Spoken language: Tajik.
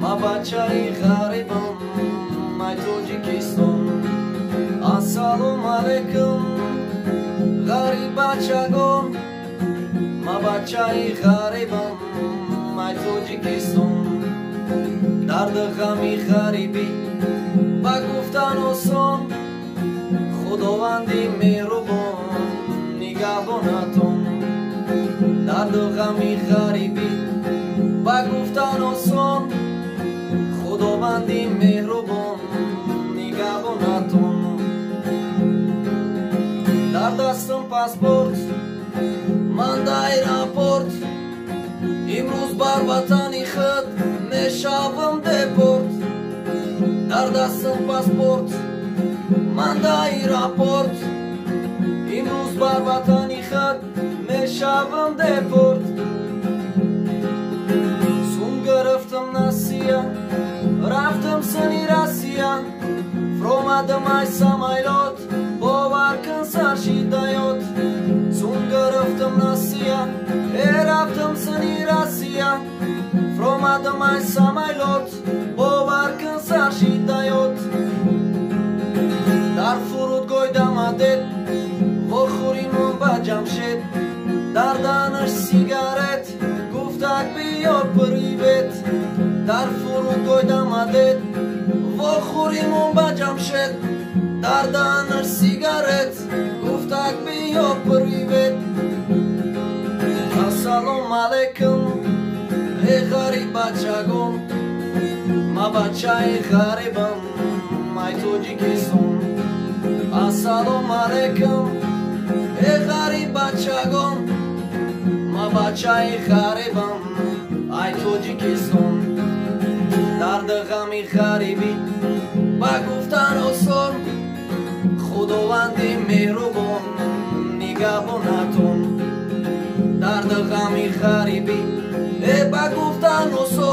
ма бачаи ғарибам май тоҷикистон. Ассалому алайкум ғариб бачагон ма бачаи ғарибам май тоҷикистон. Дарду ғами ғарибӣ ба гуфтан осон худованди меҳрубон нигаҳбонатон. Дарду ғами ғарибӣ ба гуфтан осон مردی مهربان نگهبانتون در دستم پاسپورت من در اپورت امروز بر وطنی خود میشوم دپورت در دستم پاسپورت من در اپورت امروز بر وطنی خود میشوم دپورت фромадам ай самайлот бовар кун саршидаёт сум гирифтам насия э рафтам сани россия. Фромадам ай самайлот бовар кун саршидаёт дар фурудгоҳ дамадед вохӯримон ба ҷамшед. Дар данаш сигарет гуфтак биё привет. Дар фурудгоҳ дамадед вохӯримон ба ҷамшед дар данаш сигарет гуфтак биё привет ассалому алайкум э ғариб бачагон. Ма бачаи ғарибам май тоҷикистон ассалому алайкум э ғариб бачагон. Ма бачаи ғарибам ай тоҷикистон дарду ғами ғарибӣ ба гуфтан осон худованди меҳрубон нигаҳбонатон дарду ғами ғарибӣ э ба гуфтан осон